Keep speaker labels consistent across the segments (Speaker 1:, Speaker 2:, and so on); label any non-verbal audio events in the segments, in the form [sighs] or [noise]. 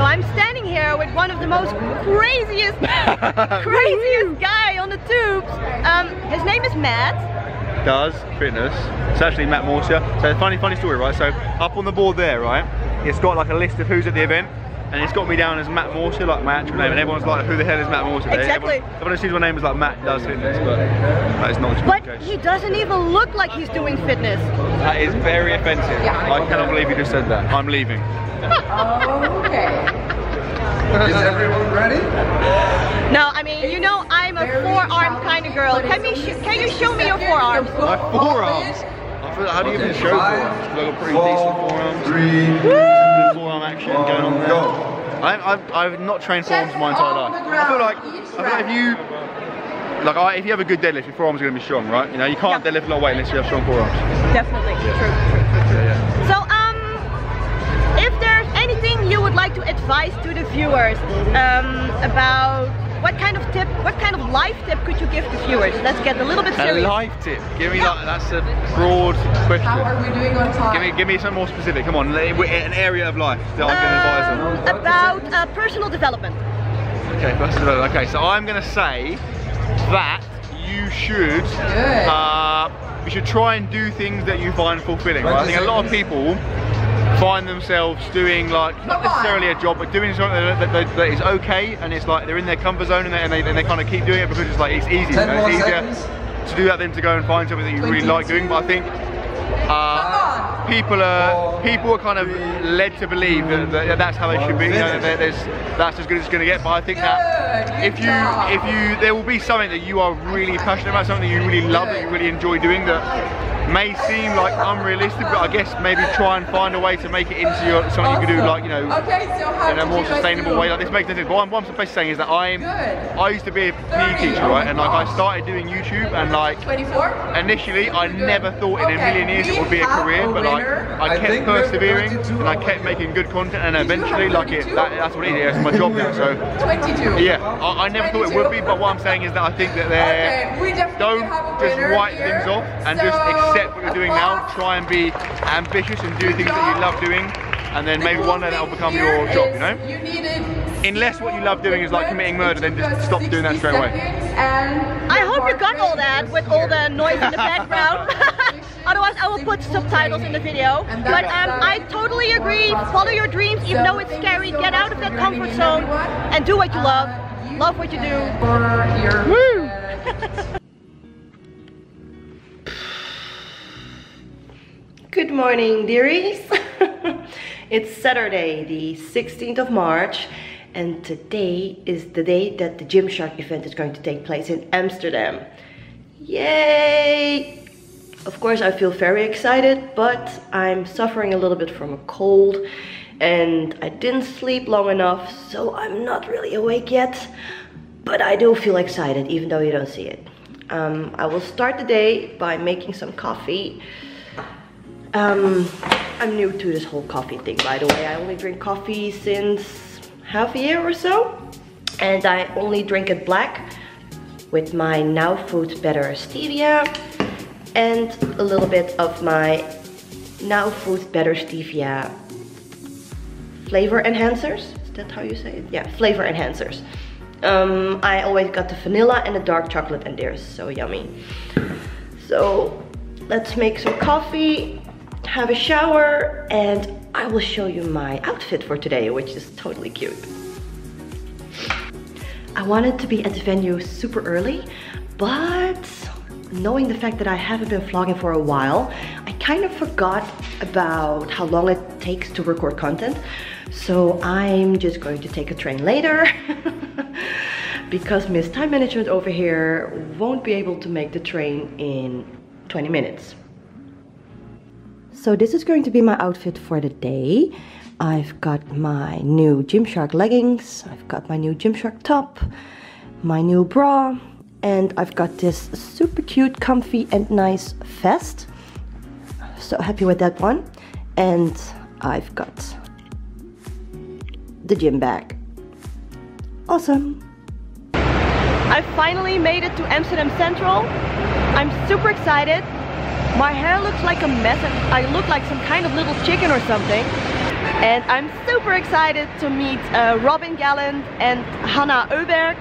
Speaker 1: So I'm standing here with one of the most craziest, [laughs] craziest guy on the tubes. Um, his name is Matt.
Speaker 2: Does fitness. It's actually Matt Morsia. So funny, funny story, right? So up on the board there, right? It's got like a list of who's at the event. And it's got me down as Matt Morsia, like my actual name, and everyone's like, who the hell is Matt Morsia?
Speaker 1: Exactly.
Speaker 2: Everyone, everyone assumes my name is like Matt does fitness, but that is not the
Speaker 1: But
Speaker 2: case.
Speaker 1: he doesn't even look like he's doing fitness.
Speaker 2: That is very offensive. I cannot believe you just said that. I'm leaving. [laughs]
Speaker 3: Okay. Is everyone ready?
Speaker 1: No, I mean, you know I'm a forearm kind of girl. Can, me sh can you show me your forearms?
Speaker 2: My forearms. I feel, how do you even show forearms? 'Cause I've got pretty decent forearms.
Speaker 3: Three,
Speaker 2: Good forearm action going on there.
Speaker 3: go.
Speaker 2: I, I've, I've not trained forearms my entire life. I feel like, I feel like if you, like I, if you have a good deadlift, your forearms are going to be strong, right? You know, you can't
Speaker 1: Yeah.
Speaker 2: deadlift a lot of weight unless you have strong forearms.
Speaker 1: Definitely. True, true, would like to advise to the viewers um, about what kind of tip, what kind of life tip could you give to viewers? Let's get a little bit serious.
Speaker 2: A
Speaker 1: serious.
Speaker 2: life tip. Give me like that's a broad question.
Speaker 3: How are we doing on time?
Speaker 2: Give me, give me some more specific. Come on, let- an area of life that I'm going to advise on.
Speaker 1: Um, about uh, personal development.
Speaker 2: Okay, that's about- okay. So I'm going to say that you should,
Speaker 3: Good.
Speaker 2: uh, you should try and do things that you find fulfilling. Right? I think a lot of people find themselves doing like not necessarily a job, but doing something that, that, that, that is okay, and it's like they're in their comfort zone and they, and they, and they kind of keep doing it because it's like it's easy. You know? It's easier
Speaker 3: seconds.
Speaker 2: to do that than to go and find something that you really like doing. But I think uh, people are people are kind of led to believe that, that that's how they should be. You know, that there's that's as good as it's going to get. But I think that if you if you there will be something that you are really passionate about, something that you really love, that you really enjoy doing that may seem like unrealistic, but I guess maybe try and find a way to make it into your, something you can do, like you know,
Speaker 3: Okay, so
Speaker 2: in a more sustainable way. Like this makes no sense. But what I'm, what I'm basically saying is that I'm
Speaker 3: Good.
Speaker 2: I used to be a PE teacher, right? And like I started doing YouTube, and like
Speaker 3: 24?
Speaker 2: Initially, I never thought in a million years it would be a career,
Speaker 3: a
Speaker 2: but like. I
Speaker 3: I
Speaker 2: kept
Speaker 3: think we're
Speaker 2: persevering and I kept making good content, and
Speaker 3: Did
Speaker 2: eventually, like it, that, that's what it is. It's my job now. So
Speaker 3: 22.
Speaker 2: yeah, I, I never thought it would be, but what I'm saying is that I think that they're
Speaker 3: Okay, we definitely
Speaker 2: don't just
Speaker 3: winner
Speaker 2: write
Speaker 3: here.
Speaker 2: things off and just
Speaker 3: So,
Speaker 2: accept what you're doing now. Try and be ambitious and do things that you love doing, and then maybe one day that'll become your job. You know. Unless what you love doing is like committing murder, then just stop doing that straight away.
Speaker 1: I hope you got all that with all the noise in the background. [laughs] Otherwise, I will put subtitles in the video. But um, I totally agree. Follow your dreams, even though it's scary. Get out of that comfort zone and do what you love. Love what you do. Woo! [laughs] Good morning, dearies. [laughs] it's Saturday, the 16th of March, and today is the day that the Gymshark event is going to take place in Amsterdam. Yay! Of course, I feel very excited, but I'm suffering a little bit from a cold and I didn't sleep long enough, so I'm not really awake yet. But I do feel excited, even though you don't see it. Um, I will start the day by making some coffee. Um, I'm new to this whole coffee thing, by the way. I only drink coffee since half a year or so. And I only drink it black with my Now Foods Better Stevia and a little bit of my Now Foods Better Stevia flavor enhancers. Is that how you say it? Yeah, flavor enhancers. Um, I always got the vanilla and the dark chocolate and they're so yummy. So let's make some coffee, have a shower, and I will show you my outfit for today, which is totally cute. I wanted to be at the venue super early, but knowing the fact that I haven't been vlogging for a while, I kind of forgot about how long it takes to record content. So I'm just going to take a train later [laughs] because Miss Time Management over here won't be able to make the train in 20 minutes. So this is going to be my outfit for the day. I've got my new Gymshark leggings, I've got my new Gymshark top, my new bra, and I've got this super cute, comfy and nice vest. So happy with that one. And I've got the gym bag. Awesome. I finally made it to Amsterdam Central. I'm super excited. My hair looks like a mess I look like some kind of little chicken or something.
Speaker 4: And I'm super excited to meet uh, Robin Gallant and Hanna Öberg.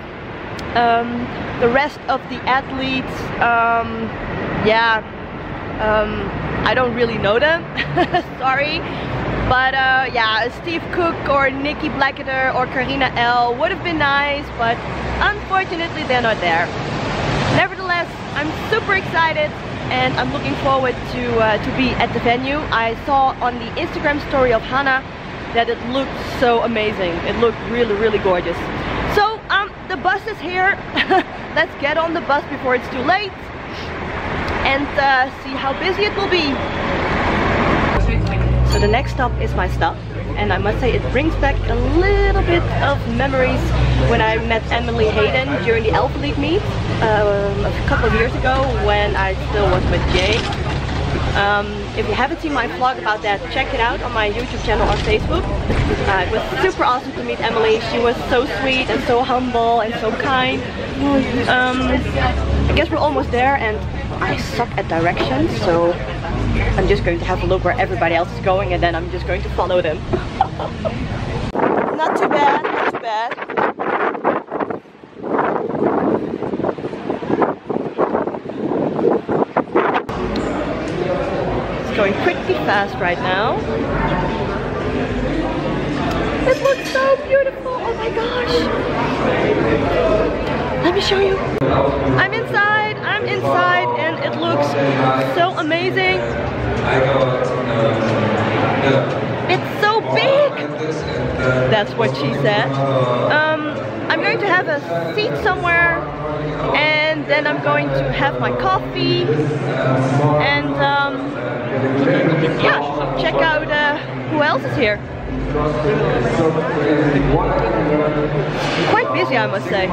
Speaker 4: Um, the rest of the athletes, um, yeah, um, I don't really know them, [laughs] sorry. But uh, yeah, Steve Cook or Nikki Blacketter or Karina Elle would have been nice, but unfortunately they're not there. Nevertheless, I'm super excited and I'm looking forward to, uh, to be at the venue. I saw on the Instagram story of Hanna that it looked so amazing. It looked really, really gorgeous. So um, the bus is here. [laughs] Let's get on the bus before it's too late and uh, see how busy it will be. So the next stop is my stop and I must say it brings back a little bit of memories when I met Emily Hayden during the Alphalete meet um, a couple of years ago when I still was with Jay. Um, if you haven't seen my vlog about that, check it out on my YouTube channel or Facebook. Uh, it was super awesome to meet Emily. She was so sweet and so humble and so kind. Um, I guess we're almost there and I suck at directions, so I'm just going to have a look where everybody else is going and then I'm just going to follow them. Not too bad, not too bad. It's going pretty fast right now. It looks so beautiful, oh my gosh. Let me show you. I'm inside, I'm inside and it looks so amazing. It's so big! That's what she said. Um, I'm going to have a seat somewhere and then I'm going to have my coffee and um, yeah, check out uh, who else is here. Quite busy I must say.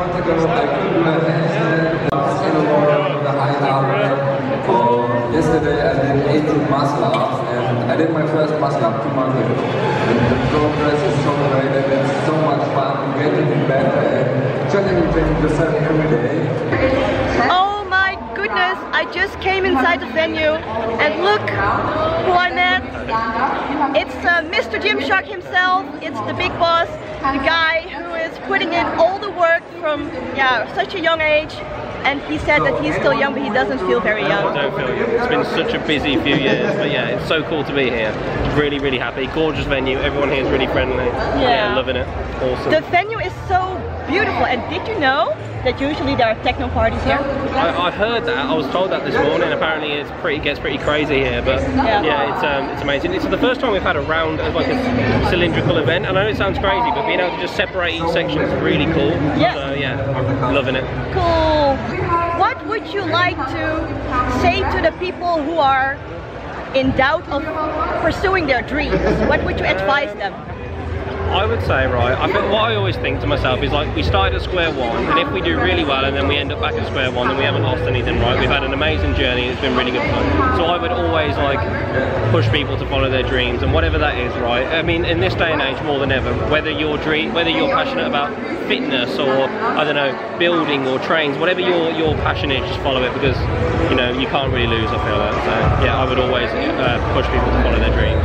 Speaker 3: Yesterday I did 18 muscle ups and I did my first muscle up two months ago. The progress is so great so much fun getting better and challenging yourself every day.
Speaker 4: Oh my goodness, I just came inside the venue and look who I met. It's uh, Mr. Gymshark himself, it's the big boss, the guy who is putting in all the work from yeah such a young age and he said that he's still young but he doesn't feel very
Speaker 5: I
Speaker 4: young.
Speaker 5: don't feel young. It's been such a busy few years, but yeah, it's so cool to be here. Really, really happy. Gorgeous venue. Everyone here is really friendly.
Speaker 4: Yeah.
Speaker 5: loving it. Awesome.
Speaker 4: The venue is so beautiful and did you know that usually there are techno parties here?
Speaker 5: I, I heard that. I was told that this morning. Apparently, it's pretty gets pretty crazy here. But
Speaker 4: Yeah.
Speaker 5: yeah, it's um, it's amazing. It's the first time we've had a round of like a cylindrical event. And I know it sounds crazy, but being able to just separate each section is really cool.
Speaker 4: Yeah.
Speaker 5: So yeah, loving it.
Speaker 4: Cool. What would you like to say to the people who are in doubt of pursuing their dreams? What would you advise them?
Speaker 5: I would say, right, I think what I always think to myself is like we started at square one, and if we do really well and then we end up back at square one, then we haven't lost anything, right? We've had an amazing journey, it's been really good fun. So I would always like push people to follow their dreams, and whatever that is, right? I mean, in this day and age, more than ever, whether your dream, whether you're passionate about fitness or I don't know, building or trains, whatever your your passion is, just follow it because you know you can't really lose. I feel that. So yeah, I would always uh, push people to follow their dreams.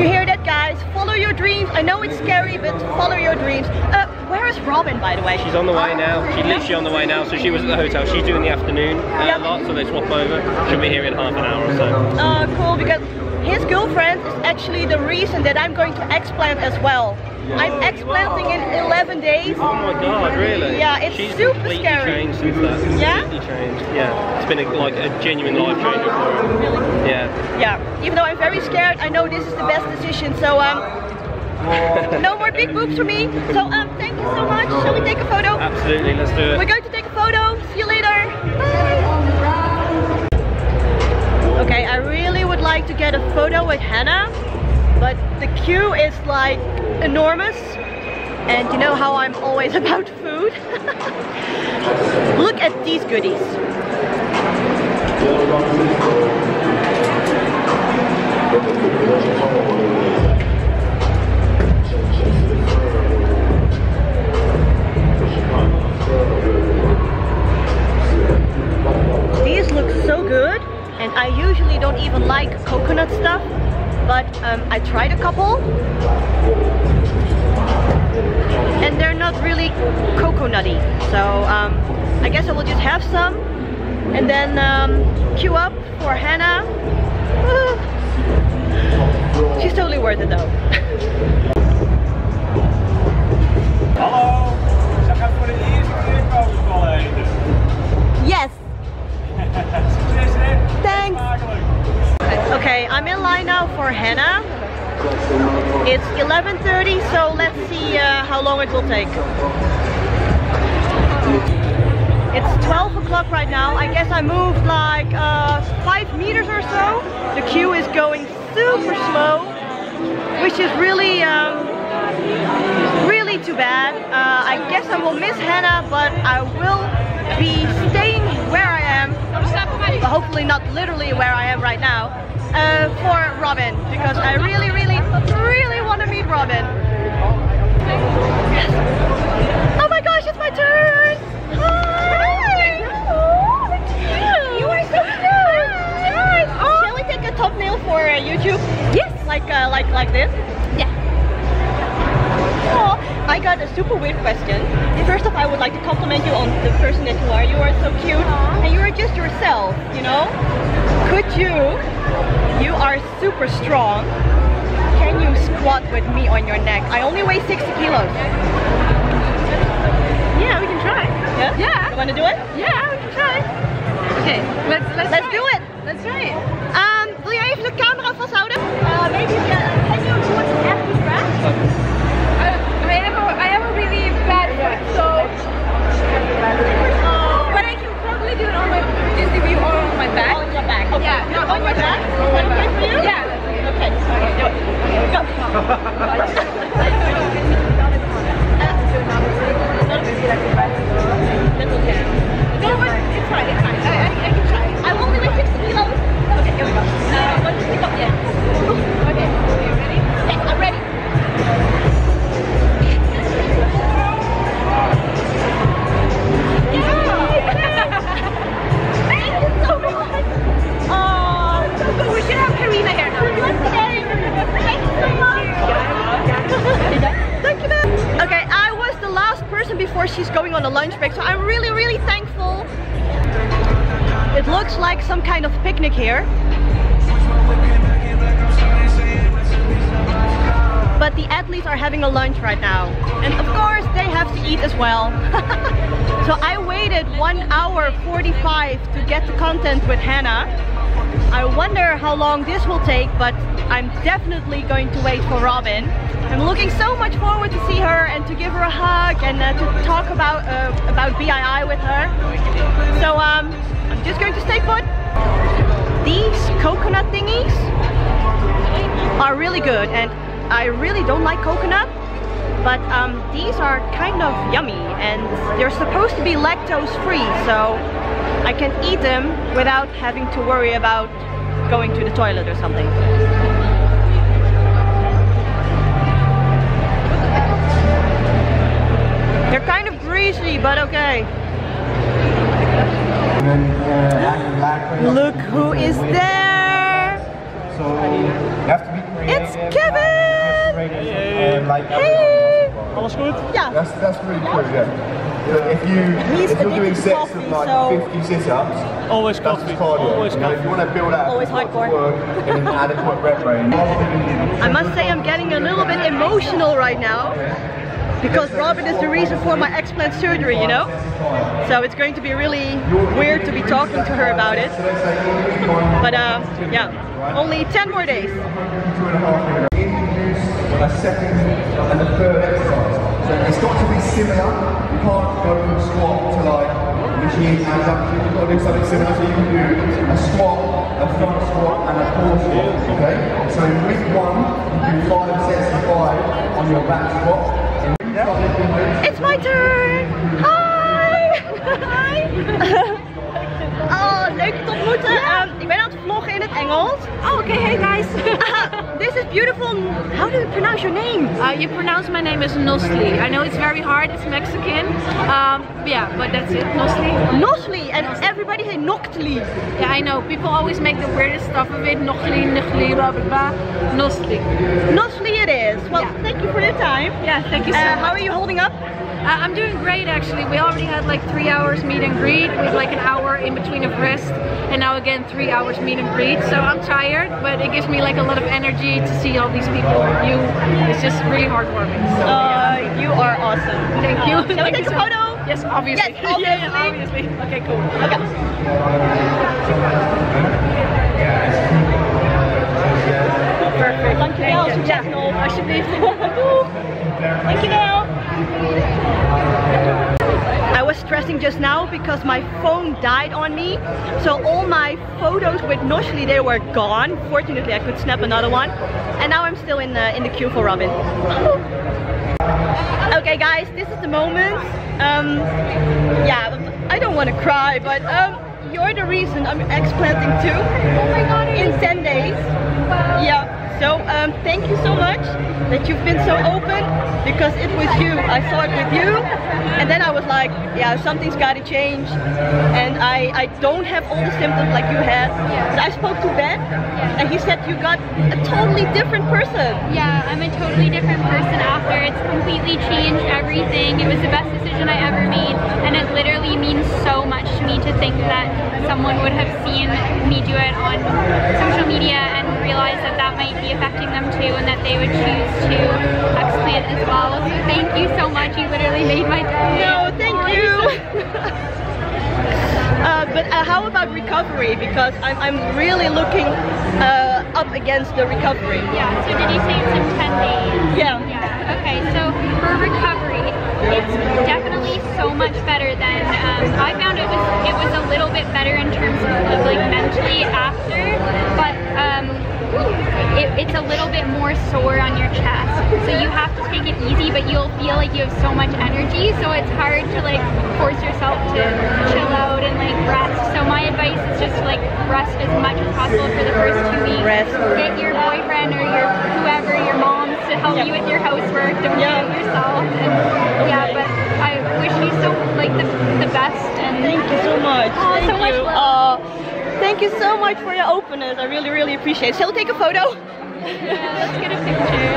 Speaker 4: You hear that, guys? Follow your dreams. I know it's scary, but follow your dreams. Uh, where is Robin, by the way?
Speaker 5: She's on the way now. She's literally on the way now. So she was at the hotel. She's doing the afternoon uh,
Speaker 4: Yep.
Speaker 5: lot, so they swap over. She'll be here in half an hour or so.
Speaker 4: Oh, cool, because his girlfriend is actually the reason that I'm going to explant as well. I'm explanting in 11 days.
Speaker 5: Oh my god, really?
Speaker 4: Yeah, it's
Speaker 5: She's
Speaker 4: super
Speaker 5: completely
Speaker 4: scary.
Speaker 5: changed since that.
Speaker 4: Yeah?
Speaker 5: Completely changed. Yeah. It's been a, like a genuine life changer for her.
Speaker 4: Really?
Speaker 5: Yeah.
Speaker 4: Yeah, even though I'm very scared, I know this is the best decision, so um, [laughs] no more big boobs for me. So um, thank you so much. Shall we take a photo?
Speaker 5: Absolutely, let's do it.
Speaker 4: We're going to take a photo. See you later. Bye. Okay, I really would like to get a photo with Hanna, but the queue is like enormous. And you know how I'm always [laughs] about food. [laughs] Look at these goodies. I guess I will just have some and then um, queue up for Hanna. [sighs] She's totally worth it though.
Speaker 6: Eten?
Speaker 4: Yes, thanks. Okay, I'm in line now for Hanna. It's 11.30, so let's see uh, how long it will take. It's 12 o'clock right now. I guess I moved like uh, 5 meters or so. The queue is going super slow, which is really, um, really too bad. Uh, I guess I will miss Hanna, but I will be staying where I am but hopefully not literally where I am right now, uh, for Robin, because I really, really, really want to meet Robin. Oh my gosh, it's my turn! Thumbnail for uh, YouTube? Yes! Like, uh, like, like this? Yeah. Oh, I got a super weird question. First off, I would like to compliment you on the person that you are. You are so cute, and you are just yourself. You know? Could you? You are super strong. Can you squat with me on your neck? I only weigh 60 kilos.
Speaker 7: Yeah, we can try.
Speaker 4: Yeah?
Speaker 7: Yeah.
Speaker 4: You want to do it?
Speaker 7: Yeah, we can try. Okay, let's let's
Speaker 4: Let's do it.
Speaker 7: Let's try it.
Speaker 4: Um, wil jij even de camera vasthouden? Uh, maybe uh, can you do it after the rest?
Speaker 7: Uh, I have a I have a really bad foot, so but I can probably do it on my if you are on my back.
Speaker 4: On your back. Okay.
Speaker 7: Yeah,
Speaker 4: You're
Speaker 7: no,
Speaker 4: on
Speaker 7: on my
Speaker 4: your back.
Speaker 7: back.
Speaker 4: Is that okay for you?
Speaker 7: Yeah.
Speaker 4: Having a lunch right now. And of course, they have to eat as well. [laughs] so I waited 1 hour 45 to get the content with Hanna. I wonder how long this will take, but I'm definitely going to wait for Robin. I'm looking so much forward to see her and to give her a hug and uh, to talk about uh, about BII with her. So um, I'm just going to stay put. These coconut thingies are really good and I really don't like coconut but um, these are kind of yummy and they're supposed to be lactose free so I can eat them without having to worry about going to the toilet or something. Hey!
Speaker 6: Alles goed?
Speaker 4: Yeah.
Speaker 8: That's that's really cool. Yeah. So if you
Speaker 4: He's
Speaker 8: if you're doing sets
Speaker 4: coffee,
Speaker 8: of like
Speaker 4: so-
Speaker 8: 50 sit-ups,
Speaker 6: Always
Speaker 8: that's
Speaker 6: coffee.
Speaker 8: just cardio.
Speaker 6: Always
Speaker 8: you know, if you want to build out
Speaker 4: Always hardcore.
Speaker 8: work in an [laughs] adequate rep range.
Speaker 4: I must say I'm getting a little bit emotional right now because Robin is the reason for my explant surgery, you know? So it's going to be really weird to be talking to her about it. But uh, yeah, only 10 more days.
Speaker 8: Introduce a second and a third exercise. So it's got to be similar. You can't go from squat to like machine hands up. You've got to do something similar. So you can do a squat, a front squat, and a core squat. Okay. So in week one, you do five sets of five on your back squat. In week five,
Speaker 4: It's my turn! Hi! [laughs] Hi! [laughs] Oh, leuk te ontmoeten. Ik ben aan het vloggen in het Engels.
Speaker 7: Oh, okay. Hey guys. [laughs] [laughs]
Speaker 4: this is beautiful. How do you pronounce your name?
Speaker 7: Uh, you pronounce my name as Nosli. I know it's very hard. It's Mexican. Um, yeah, but that's it. Nosli.
Speaker 4: Nosli, and everybody say Nochtli.
Speaker 7: Yeah, I know. People always make the weirdest stuff of it. Nochtli, Nichli, blah blah blah. Nosli.
Speaker 4: Nosli it is. Well,
Speaker 7: Yeah.
Speaker 4: thank you for your time.
Speaker 7: Yeah, thank you so
Speaker 4: Uh,
Speaker 7: much.
Speaker 4: how are you holding up?
Speaker 7: Uh, I'm doing great actually. We already had like three hours meet and greet with like an hour in between of rest and now again three hours meet and greet. So I'm tired but it gives me like a lot of energy to see all these people you. It's just really heartwarming. So
Speaker 4: Uh, you are awesome.
Speaker 7: thank you.
Speaker 4: Shall we take a photo?
Speaker 7: Yes, obviously.
Speaker 4: Yes,
Speaker 7: Yeah, yeah,
Speaker 4: obviously.
Speaker 7: obviously. Okay, cool.
Speaker 4: Okay. Perfect. Dankjewel, succes nog. Alsjeblieft. Doeg. Dankjewel. Stressing just now because my phone died on me. So all my photos with Noshli, they were gone. Fortunately, I could snap another one. And now I'm still in the, in the queue for Robin. [laughs] okay guys, this is the moment. Um, yeah, I don't want to cry, but um, you're the reason I'm explanting too. Oh my god, in 10 days. Yeah. So um, thank you so much that you've been so open because it was you. I saw it with you and then I was like, yeah, something's got to change. And I, I don't have all the symptoms like you had. So I spoke to Ben and he said you got a totally different person.
Speaker 9: Yeah, I'm a totally different person after. It's completely changed everything. It was the best decision I ever made, and it literally means so much to me to think that someone would have seen me do it on social media and realize that that might be affecting them too, and that they would choose to explant as well. So thank you so much. You literally made my day.
Speaker 4: No, thank you. [laughs] Uh, but uh, how about recovery? Because I'm, I'm really looking uh, up against the recovery.
Speaker 9: Yeah, so did you say it's in 10 days?
Speaker 4: Yeah.
Speaker 9: Yeah, okay, so for recovery, it's definitely so much better than, um, I found it was, it was a little bit better in terms of, of like mentally after, but um, it, it's a little bit more sore on your chest. So you have to take it easy, but you'll feel like you have so much energy, so it's hard to like force yourself to chill out and like rest. So my advice is just like rest as much as possible for the first two weeks.
Speaker 4: Rest.
Speaker 9: Get your boyfriend or your whoever, your moms to help you with your housework. Don't do it yourself. And yeah, but I wish you so like the, the best and
Speaker 4: Thank you so much.
Speaker 9: Oh,
Speaker 4: thank
Speaker 9: so much
Speaker 4: you.
Speaker 9: love.
Speaker 4: Thank you so much for your openness. I really, really appreciate it. Shall we take a photo?
Speaker 9: Yeah, let's get a picture.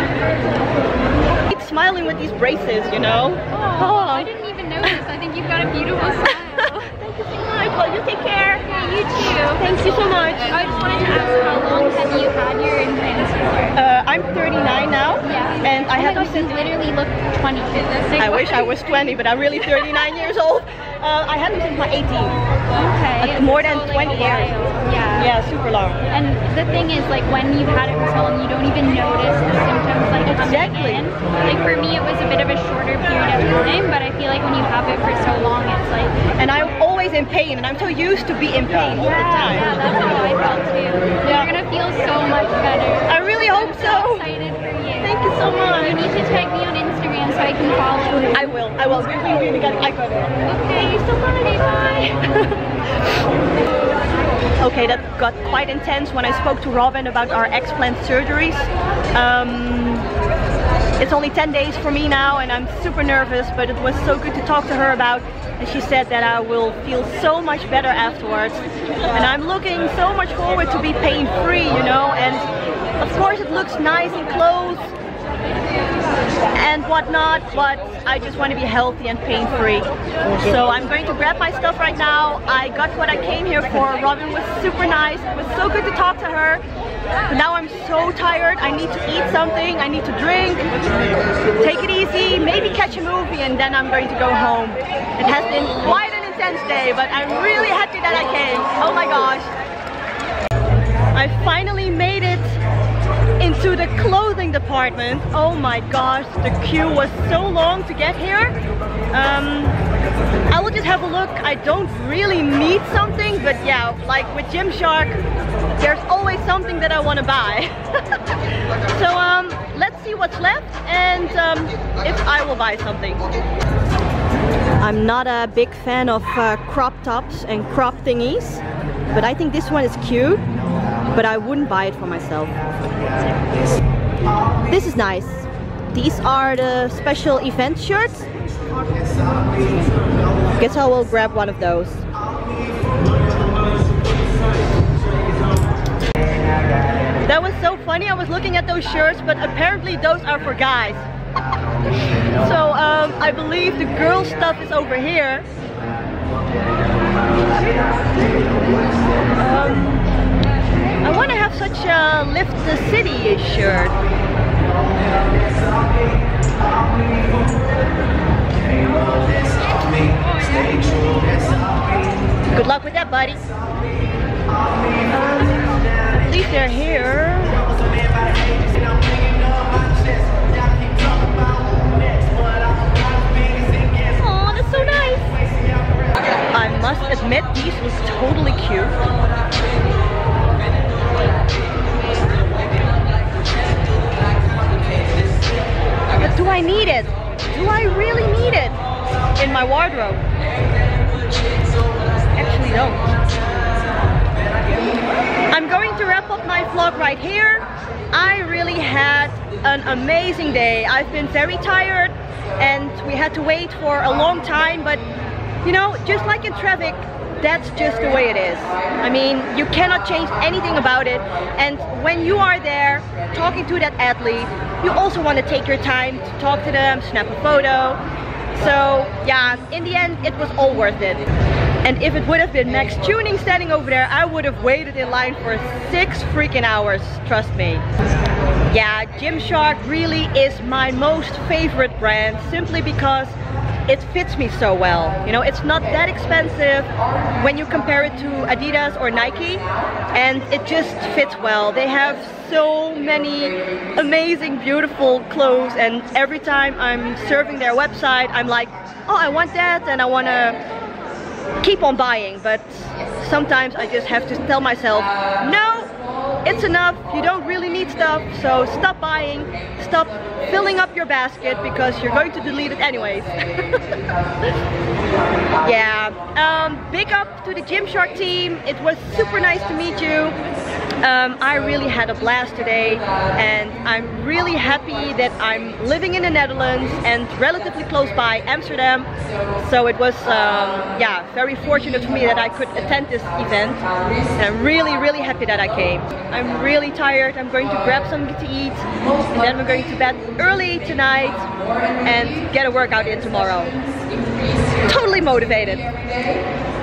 Speaker 4: Keep smiling with these braces, you know?
Speaker 9: Oh, I didn't even notice. I think you've got a beautiful smile. [laughs]
Speaker 4: Thank you so much. Well, you take care.
Speaker 9: You too.
Speaker 4: Thank you so much.
Speaker 9: I just wanted to ask how long have you had your implants for?
Speaker 4: Uh, I'm 39 now,
Speaker 9: Yeah.
Speaker 4: and I
Speaker 9: oh
Speaker 4: them
Speaker 9: gosh, you
Speaker 4: since
Speaker 9: literally look 20. Like,
Speaker 4: I wish I was 20, but I'm really [laughs] 39 years old. Uh, I had them since my 18.
Speaker 9: Okay.
Speaker 4: Like more than
Speaker 9: So, like,
Speaker 4: 20 years.
Speaker 9: Yeah.
Speaker 4: Yeah, super long.
Speaker 9: And the thing is, like, when you've had it for so long, you don't even notice the symptoms, like,
Speaker 4: Exactly.
Speaker 9: coming in. Like, for me, it was a bit of a shorter period of time, but I feel like when you have it for so long, it's like,
Speaker 4: And I'm always in pain, and I'm so used to be in pain all the
Speaker 9: yeah,
Speaker 4: time.
Speaker 9: yeah, that's how I felt too. Yeah. You're gonna feel so much better.
Speaker 4: I really hope
Speaker 9: I'm so excited for you.
Speaker 4: Thank you so much.
Speaker 9: You need to tag me on Instagram so I can follow you.
Speaker 4: I will. I will. We we really got I got it.
Speaker 9: Okay, you're so bye. [laughs]
Speaker 4: Okay, that got quite intense when I spoke to Robin about our explant surgeries. Um, it's only 10 days for me now and I'm super nervous, but it was so good to talk to her about. And she said that I will feel so much better afterwards. And I'm looking so much forward to be pain-free, you know. And of course it looks nice in clothes and whatnot, but I just want to be healthy and pain-free. So I'm going to grab my stuff right now. I got what I came here for. Robin was super nice. It was so good to talk to her. But now I'm so tired. I need to eat something. I need to drink. Take it easy. Maybe catch a movie and then I'm going to go home. It has been quite an intense day, but I'm really happy that I came. Oh my gosh. I finally made it into the clothing department. Oh my gosh, the queue was so long to get here. Um, I will just have a look. I don't really need something, but yeah, like with Gymshark, there's always something that I want to buy. [laughs] so um, let's see what's left and um, if I will buy something. I'm not a big fan of uh, crop tops and crop thingies, but I think this one is cute. but I wouldn't buy it for myself. This is nice. These are the special event shirts. Guess I will grab one of those. Funny. I was looking at those shirts, but apparently those are for guys. so um, I believe the girl stuff is over here. Um, I want to have such a Lift the City shirt. Good luck with that, buddy. Um, at least they're here. Must admit, these look totally cute. But do I need it? Do I really need it in my wardrobe? Actually don't. I'm going to wrap up my vlog right here. I really had an amazing day. I've been very tired and we had to wait for a long time but you know just like in traffic that's just the way it is. I mean, you cannot change anything about it. And when you are there talking to that athlete, you also want to take your time to talk to them, snap a photo. So yeah, in the end, it was all worth it. And if it would have been Max Tuning standing over there, I would have waited in line for six freaking hours, trust me. Yeah, Gymshark really is my most favorite brand simply because it fits me so well. You know, it's not that expensive when you compare it to Adidas or Nike and it just fits well. They have so many amazing, beautiful clothes and every time I'm surfing their website, I'm like, oh, I want that and I want to keep on buying. But sometimes I just have to tell myself, no, it's enough, you don't really need stuff, so stop buying, stop filling up your basket because you're going to delete it anyways. [laughs] yeah, um, big up to the Gymshark team, it was super nice to meet you. Um, I really had a blast today and I'm really happy that I'm living in the Netherlands and relatively close by Amsterdam. So it was, um, yeah, very fortunate for me that I could attend this event. And I'm really, really happy that I came. I'm really tired. I'm going to grab something to eat and then we're going to bed early tonight and get a workout in tomorrow. Totally motivated.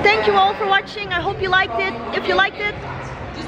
Speaker 4: Thank you all for watching. I hope you liked it. If you liked it,